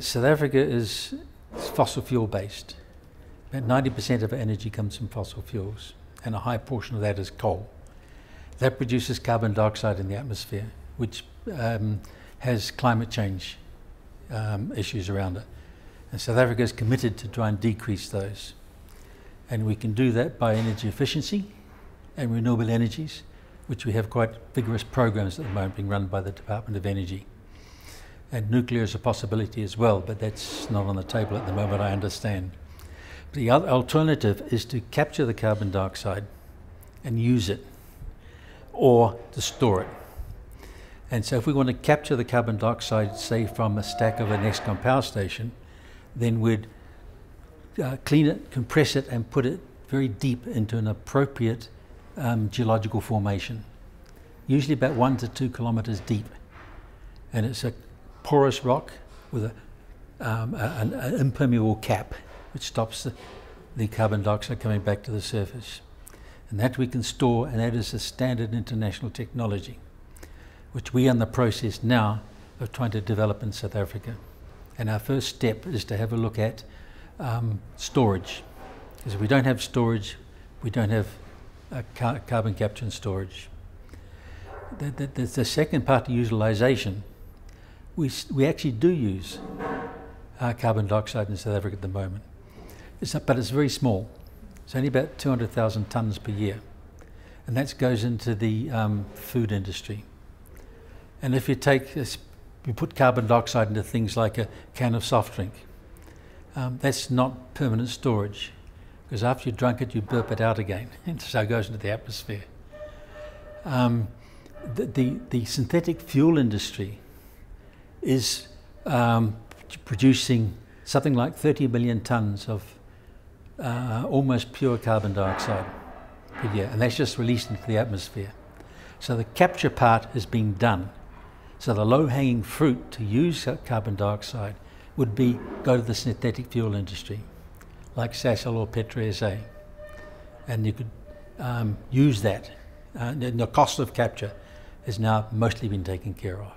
South Africa is fossil fuel based. About 90% of our energy comes from fossil fuels, and a high portion of that is coal. That produces carbon dioxide in the atmosphere, which um, has climate change um, issues around it. And South Africa is committed to try and decrease those. And we can do that by energy efficiency and renewable energies, which we have quite vigorous programs at the moment being run by the Department of Energy. And nuclear is a possibility as well, but that's not on the table at the moment, I understand. But the other alternative is to capture the carbon dioxide and use it, or to store it. And so, if we want to capture the carbon dioxide, say from a stack of an Eskom power station, then we'd uh, clean it, compress it, and put it very deep into an appropriate um, geological formation, usually about one to two kilometres deep. And it's a porous rock with a, um, a, an, an, impermeable cap which stops the, the carbon dioxide coming back to the surface. And that we can store, and that is a standard international technology, which we are in the process now of trying to develop in South Africa. And our first step is to have a look at um, storage. Because if we don't have storage, we don't have car carbon capture and storage. The, the, the, second part of utilization we, we actually do use uh, carbon dioxide in South Africa at the moment. It's but it's very small. It's only about 200,000 tonnes per year. And that goes into the um, food industry. And if you take you put carbon dioxide into things like a can of soft drink, um, that's not permanent storage. Because after you've drunk it, you burp it out again. And so it goes into the atmosphere. Um, the, the, the synthetic fuel industry is um, producing something like 30 million tons of uh, almost pure carbon dioxide per year, and that's just released into the atmosphere. So the capture part has been done. So the low-hanging fruit to use carbon dioxide would be go to the synthetic fuel industry, like Sasol or PetroSA, and you could um, use that. Uh, the cost of capture has now mostly been taken care of.